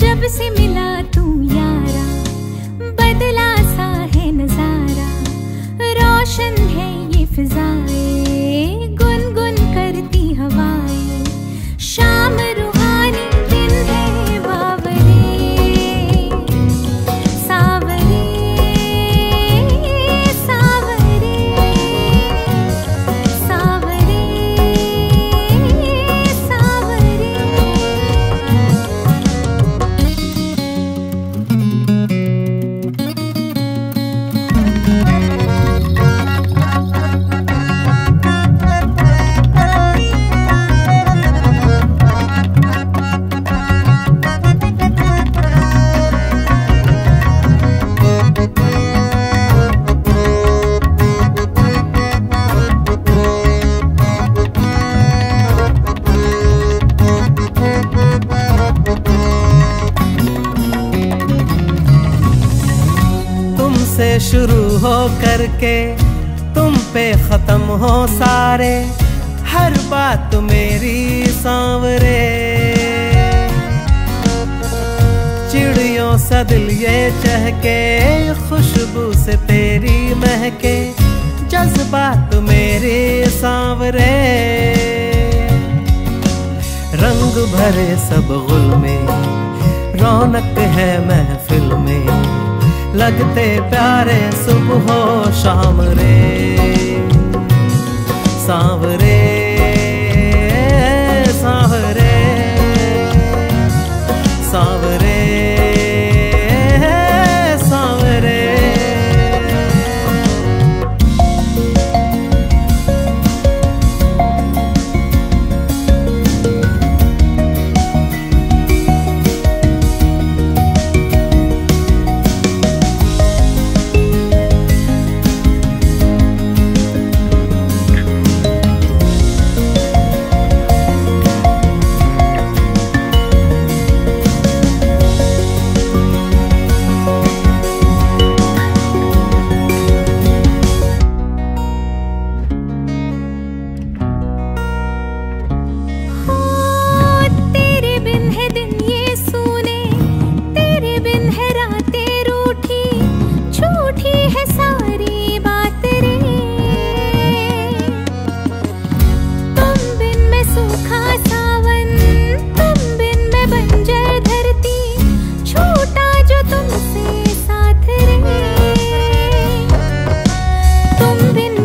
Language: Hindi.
से मिला तू यारा बदला सा है नज़ारा रोशन है ये फिजाएँ। शुरू हो करके तुम पे खत्म हो सारे, हर बात मेरी सांवरे। चिड़ियों सा दिल ये चहके, खुशबू से तेरी महके, जज्बात मेरे सांवरे। रंग भरे सब गुल में, रौनक है महफिल में लगते प्यारे सुबह शाम रे। सांवरे तुम बिन